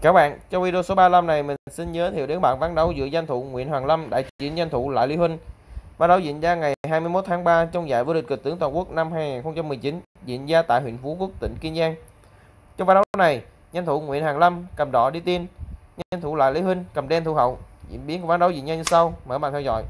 Các bạn, trong video số 35 này mình xin giới thiệu đến bạn ván đấu giữa danh thủ Nguyễn Hoàng Lâm đại diện danh thủ Lại Lý Huynh. Ván đấu diễn ra ngày 21 tháng 3 trong giải vô địch kịch tướng toàn quốc năm 2019 diễn ra tại huyện Phú Quốc, tỉnh Kiên Giang. Trong ván đấu này, danh thủ Nguyễn Hoàng Lâm cầm đỏ đi tin, danh thủ Lại Lý Huynh cầm đen thu hậu. Diễn biến của ván đấu diễn ra như sau, mời bạn theo dõi.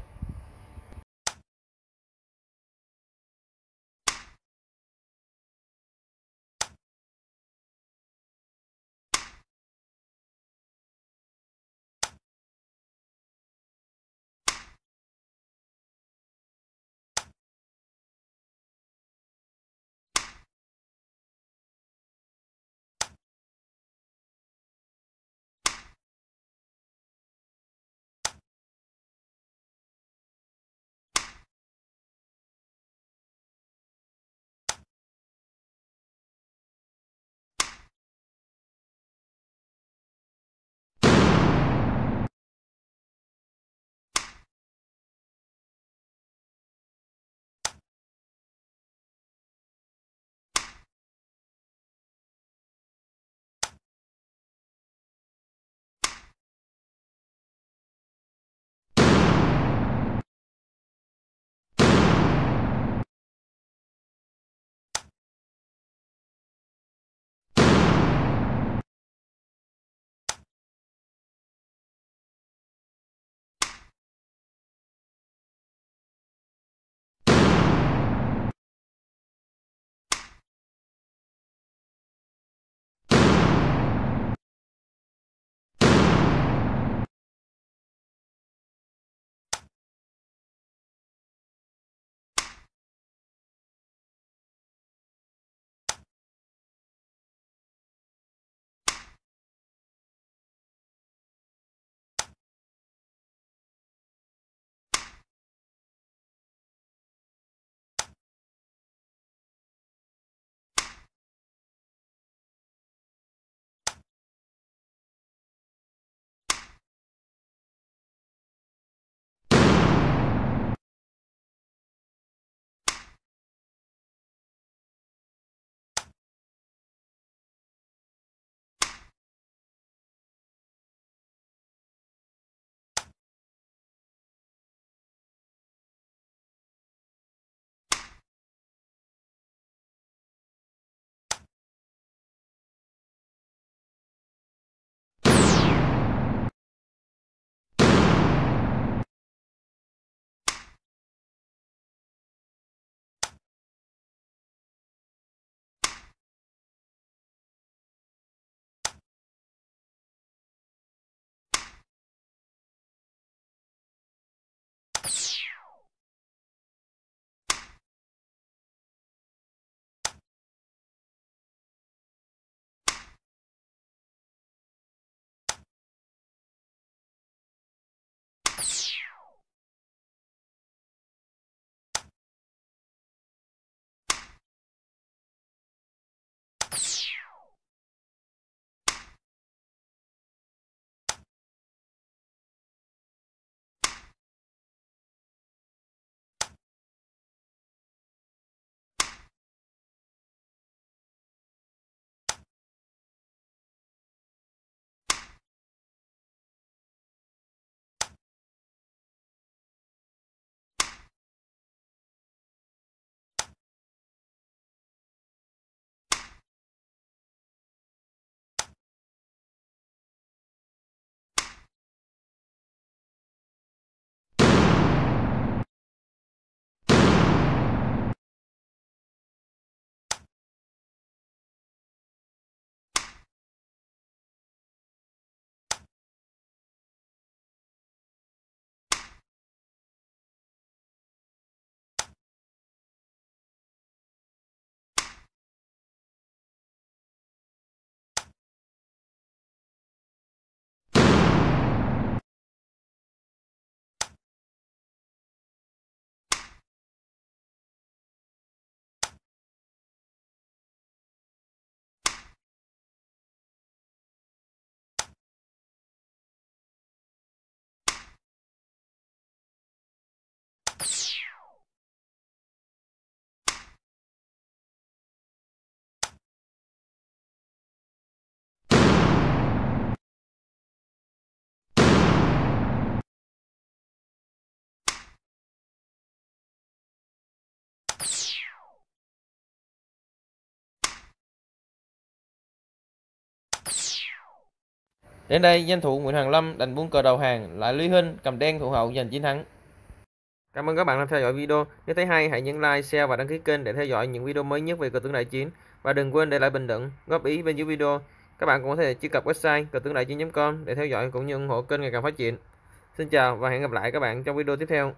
Đến đây, danh thủ Nguyễn Hoàng Lâm đành buông cờ đầu hàng, lại Lý Hinh cầm đen thủ hậu giành chiến thắng. Cảm ơn các bạn đã theo dõi video. Nếu thấy hay hãy nhấn like, share và đăng ký kênh để theo dõi những video mới nhất về cờ tướng đại chiến. Và đừng quên để lại bình luận, góp ý bên dưới video. Các bạn cũng có thể truy cập website cờ tướng đại chiến.com để theo dõi cũng như ủng hộ kênh ngày càng phát triển. Xin chào và hẹn gặp lại các bạn trong video tiếp theo.